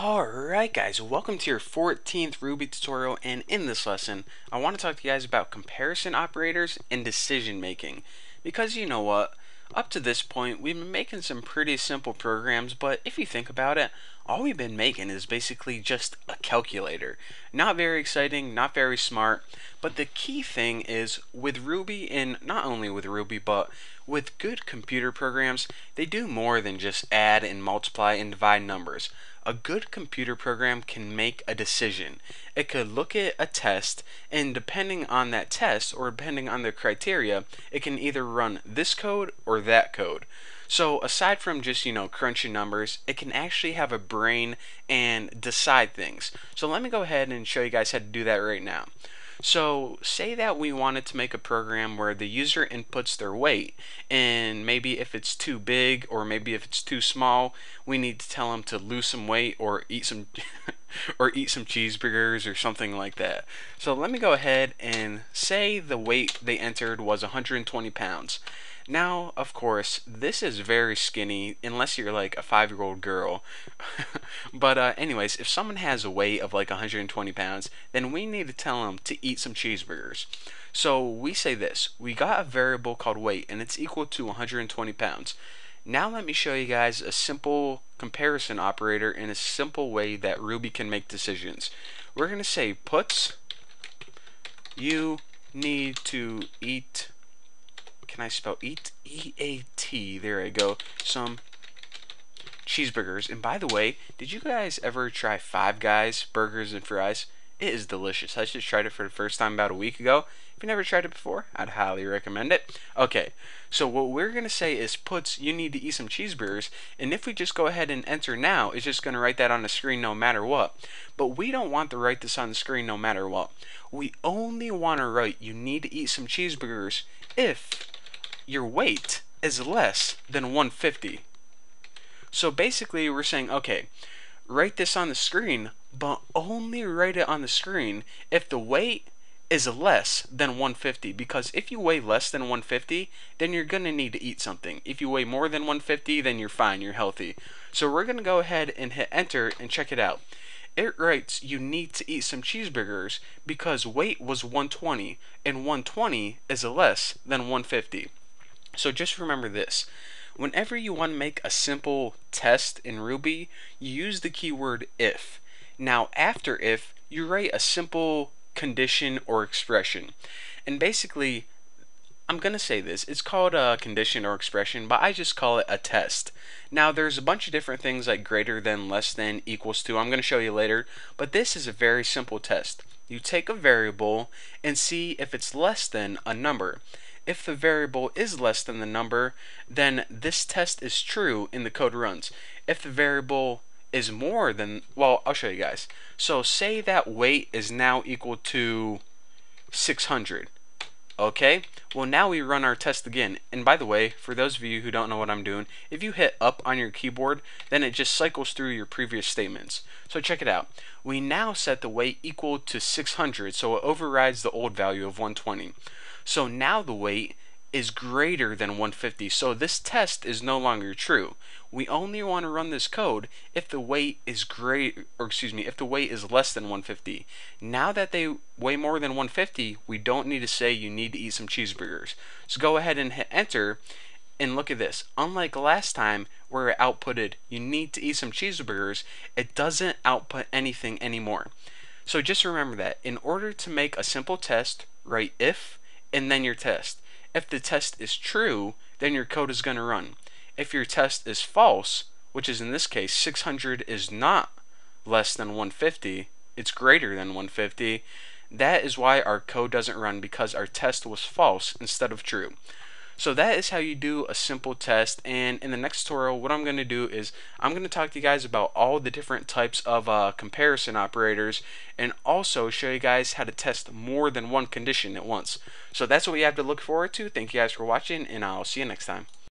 Alright guys, welcome to your 14th Ruby tutorial and in this lesson I want to talk to you guys about comparison operators and decision making because you know what, up to this point we've been making some pretty simple programs but if you think about it, all we've been making is basically just a calculator. Not very exciting, not very smart, but the key thing is with Ruby and not only with Ruby but with good computer programs, they do more than just add and multiply and divide numbers a good computer program can make a decision. It could look at a test, and depending on that test or depending on the criteria, it can either run this code or that code. So aside from just, you know, crunching numbers, it can actually have a brain and decide things. So let me go ahead and show you guys how to do that right now. So say that we wanted to make a program where the user inputs their weight and maybe if it's too big or maybe if it's too small we need to tell them to lose some weight or eat some or eat some cheeseburgers or something like that. So let me go ahead and say the weight they entered was 120 pounds. Now, of course, this is very skinny unless you're like a five year old girl. but, uh, anyways, if someone has a weight of like 120 pounds, then we need to tell them to eat some cheeseburgers. So we say this we got a variable called weight, and it's equal to 120 pounds. Now, let me show you guys a simple comparison operator in a simple way that Ruby can make decisions. We're going to say puts you need to eat can I spell eat? E-A-T. There I go. Some cheeseburgers. And by the way, did you guys ever try Five Guys burgers and fries? It is delicious. I just tried it for the first time about a week ago. If you never tried it before, I'd highly recommend it. Okay, so what we're going to say is puts you need to eat some cheeseburgers, and if we just go ahead and enter now, it's just going to write that on the screen no matter what. But we don't want to write this on the screen no matter what. We only want to write you need to eat some cheeseburgers if your weight is less than 150. So basically we're saying, okay, write this on the screen, but only write it on the screen if the weight is less than 150 because if you weigh less than 150 then you're going to need to eat something. If you weigh more than 150 then you're fine you're healthy. So we're going to go ahead and hit enter and check it out. It writes you need to eat some cheeseburgers because weight was 120 and 120 is less than 150 so just remember this. Whenever you want to make a simple test in Ruby, you use the keyword if. Now after if, you write a simple condition or expression. And basically, I'm going to say this. It's called a condition or expression, but I just call it a test. Now, there's a bunch of different things like greater than, less than, equals to. I'm going to show you later, but this is a very simple test. You take a variable and see if it's less than a number if the variable is less than the number, then this test is true and the code runs. If the variable is more than, well, I'll show you guys. So say that weight is now equal to 600. Okay, well now we run our test again. And by the way, for those of you who don't know what I'm doing, if you hit up on your keyboard, then it just cycles through your previous statements. So check it out. We now set the weight equal to 600, so it overrides the old value of 120. So now the weight is greater than 150. So this test is no longer true. We only want to run this code if the weight is great or excuse me, if the weight is less than 150. Now that they weigh more than 150, we don't need to say you need to eat some cheeseburgers. So go ahead and hit enter and look at this. Unlike last time where it outputted you need to eat some cheeseburgers, it doesn't output anything anymore. So just remember that in order to make a simple test, write if and then your test. If the test is true, then your code is going to run. If your test is false, which is in this case 600 is not less than 150, it's greater than 150, that is why our code doesn't run because our test was false instead of true. So that is how you do a simple test and in the next tutorial what I'm going to do is I'm going to talk to you guys about all the different types of uh, comparison operators and also show you guys how to test more than one condition at once. So that's what we have to look forward to. Thank you guys for watching and I'll see you next time.